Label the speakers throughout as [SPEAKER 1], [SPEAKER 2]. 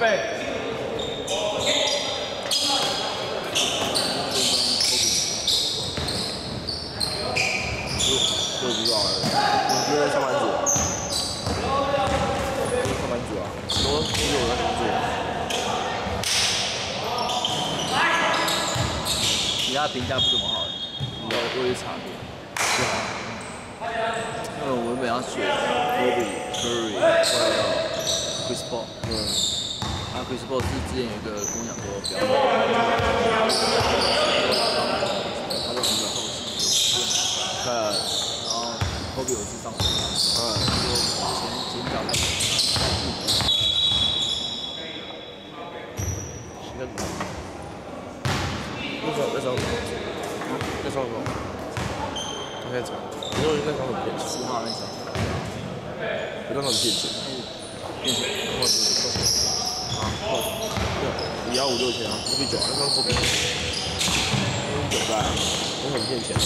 [SPEAKER 1] 备。
[SPEAKER 2] 就不知道了。你觉得上班族？上班族啊，很多都有在工作。
[SPEAKER 1] 其他评价不怎么好，我我也查过，
[SPEAKER 2] 是啊，
[SPEAKER 1] 因为我原本要选 Kobe、Curry、Chris Paul，
[SPEAKER 2] 嗯，
[SPEAKER 1] 啊 Chris Paul 是之前有一个跟我讲说不要买，他说很有后期，
[SPEAKER 2] 看，
[SPEAKER 1] 然后 Kobe 有一次上场，
[SPEAKER 2] 嗯，
[SPEAKER 1] 就前前脚太
[SPEAKER 2] 那个，那时候那时候那时候什么？我在查，你说那时候很骗钱，
[SPEAKER 1] 四号那场，
[SPEAKER 2] 那时候很骗钱，
[SPEAKER 1] 变成
[SPEAKER 2] 或者啊，或者对，也要五六千啊，货币九，那时候货币九，百，我，很骗钱，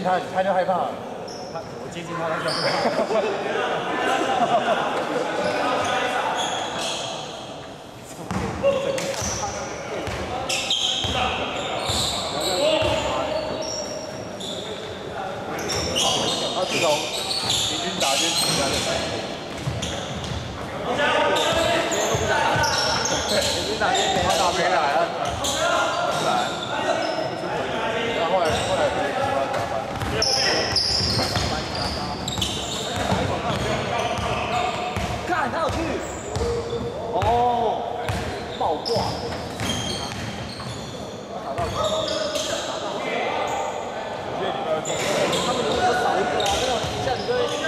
[SPEAKER 2] 近他，他就害怕。他我接近他，他就害怕。他至少平均打进几下就来。平均打进他打没？来。
[SPEAKER 3] 看，他有去。哦，爆挂。打到。他们如果少一个啊，那种一下你就会被击掉。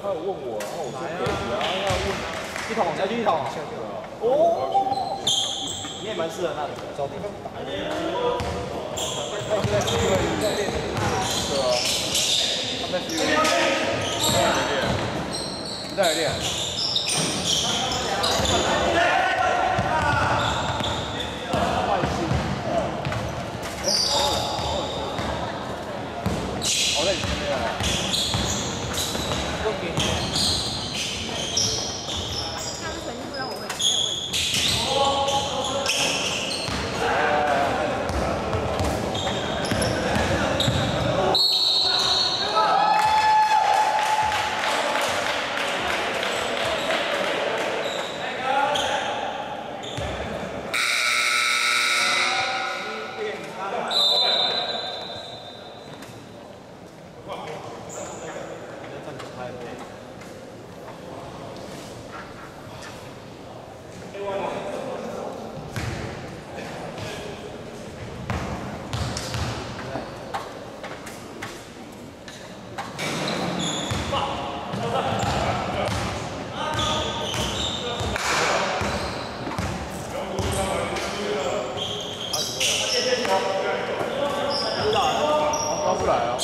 [SPEAKER 2] 他有问我，然后我说可以啊，要问。
[SPEAKER 3] 一桶，再去一桶。哦，你也蛮适合那里，找地方打。他们在训练，在练。是啊，他们在训练。在练。在练。
[SPEAKER 4] 我在你前面啊。都给你。
[SPEAKER 5] 他们肯定不让我问，没有问题。
[SPEAKER 4] 发不来啊。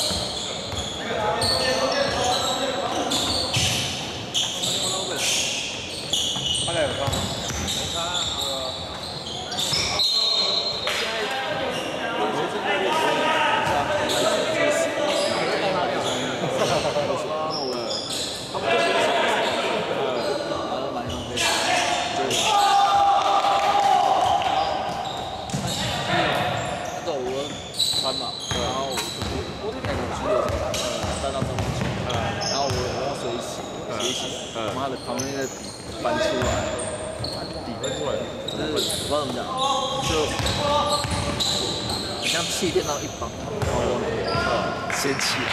[SPEAKER 4] 他俩有伤。
[SPEAKER 1] 那个我穿嘛，然后我就是我那边是有带到这边去，然后我我要水洗，洗一洗，妈的旁边那个底翻出来，
[SPEAKER 4] 底分出来。
[SPEAKER 1] 就是我不知道怎么讲，就很像气垫到一旁，然后我先起来，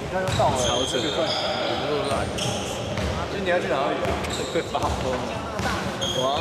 [SPEAKER 4] 你看就到了。
[SPEAKER 1] 超扯，
[SPEAKER 4] 月份。
[SPEAKER 1] 我们都懒，
[SPEAKER 4] 今年要去哪里啊？
[SPEAKER 1] 会发疯，我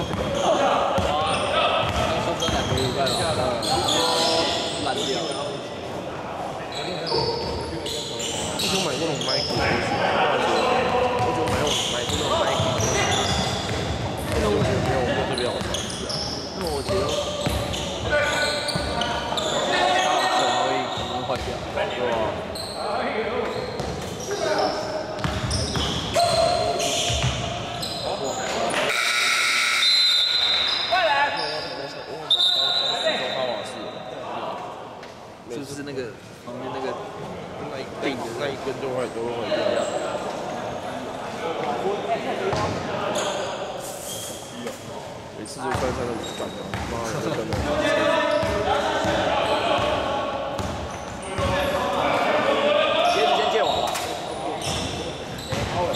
[SPEAKER 1] 每次就翻差了五
[SPEAKER 2] 十板呢，妈了个逼！鞋子先借我。好嘞。